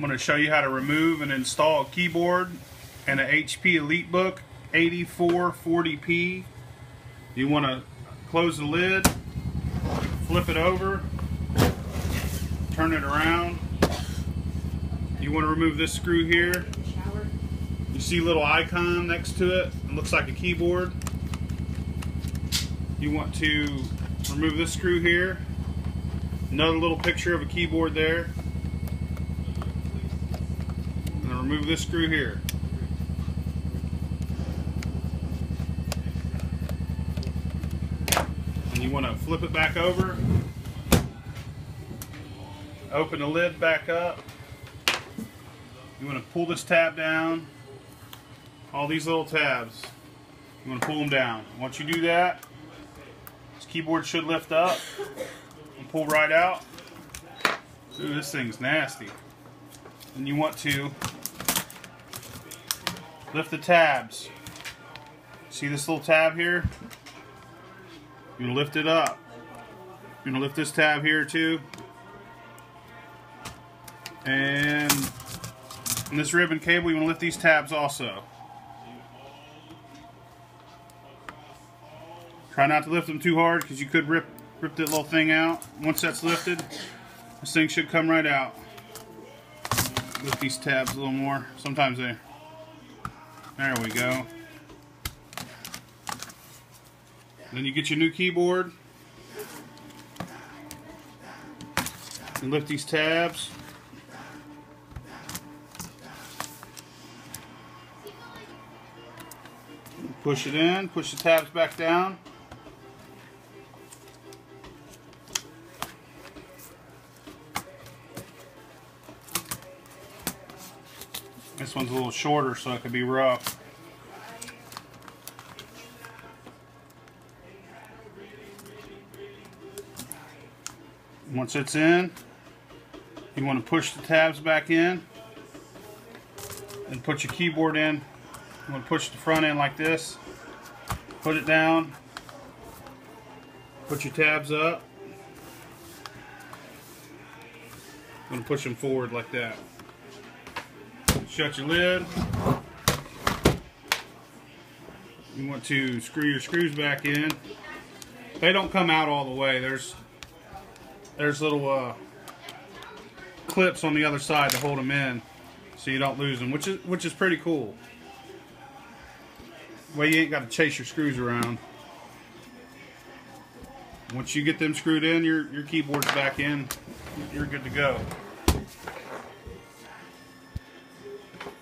I'm going to show you how to remove and install a keyboard and an HP EliteBook 8440p. You want to close the lid, flip it over, turn it around. You want to remove this screw here. You see a little icon next to it. It looks like a keyboard. You want to remove this screw here. Another little picture of a keyboard there. And remove this screw here. And you want to flip it back over. Open the lid back up. You want to pull this tab down. All these little tabs. You want to pull them down. Once you do that, this keyboard should lift up and pull right out. Ooh, this thing's nasty. And you want to lift the tabs. See this little tab here? You're lift it up. You're gonna lift this tab here too. And, and this ribbon cable, you wanna lift these tabs also. Try not to lift them too hard because you could rip rip that little thing out. Once that's lifted, this thing should come right out. Lift these tabs a little more. Sometimes they... There we go. Then you get your new keyboard. And lift these tabs. Push it in, push the tabs back down. This one's a little shorter so it could be rough. Once it's in, you want to push the tabs back in and put your keyboard in. You want to push the front end like this, put it down, put your tabs up. I'm going to push them forward like that. Shut your lid. You want to screw your screws back in. They don't come out all the way. There's there's little uh, clips on the other side to hold them in so you don't lose them, which is which is pretty cool. Well, you ain't got to chase your screws around. Once you get them screwed in, your your keyboard's back in. You're good to go.